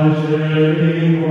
Angelica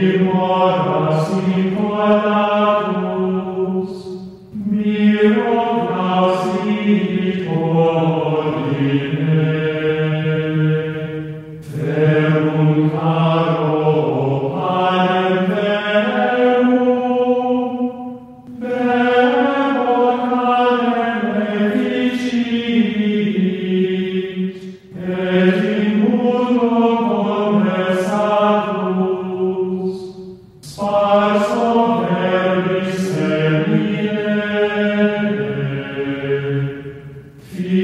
Omnibus in